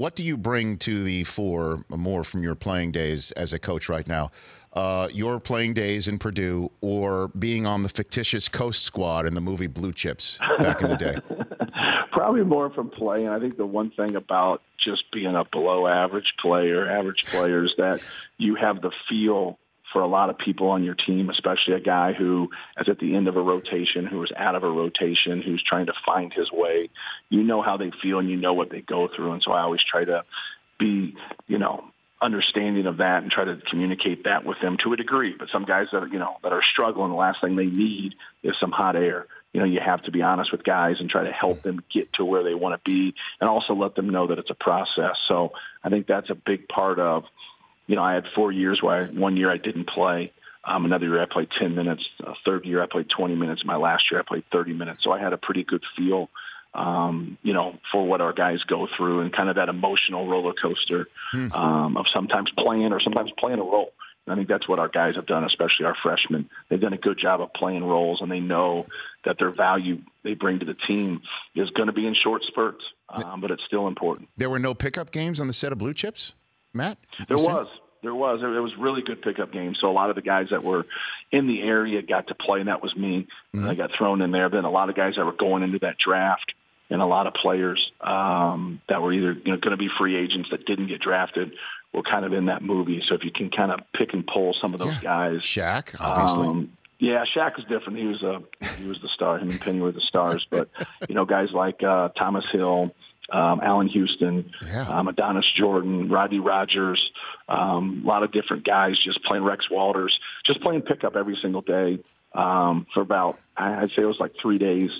what do you bring to the fore more from your playing days as a coach right now? Uh, your playing days in Purdue or being on the fictitious Coast Squad in the movie Blue Chips back in the day? Probably more from playing. I think the one thing about just being a below average player, average player, is that you have the feel for a lot of people on your team, especially a guy who is at the end of a rotation, who is out of a rotation, who's trying to find his way. You know how they feel and you know what they go through. And so I always try to be, you know, understanding of that and try to communicate that with them to a degree. But some guys that are, you know, that are struggling, the last thing they need is some hot air. You know, you have to be honest with guys and try to help them get to where they want to be and also let them know that it's a process. So I think that's a big part of you know, I had four years where I, one year I didn't play. Um, another year I played 10 minutes. A third year I played 20 minutes. My last year I played 30 minutes. So I had a pretty good feel, um, you know, for what our guys go through and kind of that emotional roller coaster hmm. um, of sometimes playing or sometimes playing a role. And I think that's what our guys have done, especially our freshmen. They've done a good job of playing roles, and they know that their value they bring to the team is going to be in short spurts, um, but it's still important. There were no pickup games on the set of Blue Chips? Matt? There was. There was. It was really good pickup game. So a lot of the guys that were in the area got to play, and that was me. Mm-hmm. I got thrown in there. Then a lot of guys that were going into that draft, and a lot of players um, that were either you know, going to be free agents that didn't get drafted were kind of in that movie. So if you can kind of pick and pull some of those yeah. guys, Shaq, obviously. Um, yeah, Shaq was different. He was a he was the star. Him and Penny were the stars. But you know, guys like uh, Thomas Hill, um, Allan Houston, yeah. um, Adonis Jordan, Rodney Rogers, um, a lot of different guys just playing Rex Walters, just playing pickup every single day um, for about, I'd say it was like three days.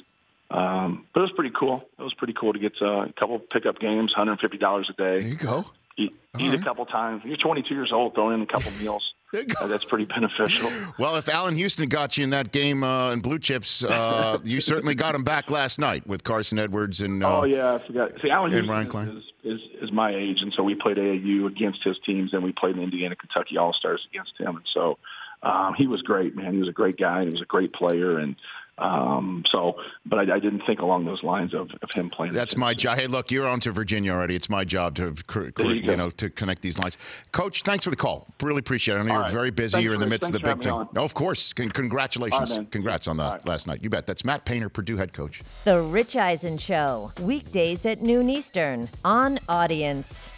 Um, but it was pretty cool. It was pretty cool to get uh, a couple of pickup games, $150 a day. There you go. Eat, eat right. a couple times. You're 22 years old, throwing in a couple meals. Uh, that's pretty beneficial. Well, if Allan Houston got you in that game uh, in Blue Chips, uh, you certainly got him back last night with Carson Edwards and. Uh, oh yeah, I forgot. See, Allan Houston is, is, is my age, and so we played AAU against his teams, and we played in Indiana Kentucky All Stars against him, and so um, he was great, man. He was a great guy. He was a great player, and um, so, but I, I, didn't think along those lines of, of him playing. That's my job. Hey, look, you're on to Virginia already. It's my job to you, you know to connect these lines. Coach, thanks for the call. Really appreciate it. I know All you're right. very busy. Thanks you're in the midst of the big thing. Oh, of course. Con- congratulations. Right, Congrats on that right. last night. You bet. That's Matt Painter, Purdue head coach. The Rich Eisen Show, weekdays at noon Eastern on Audience.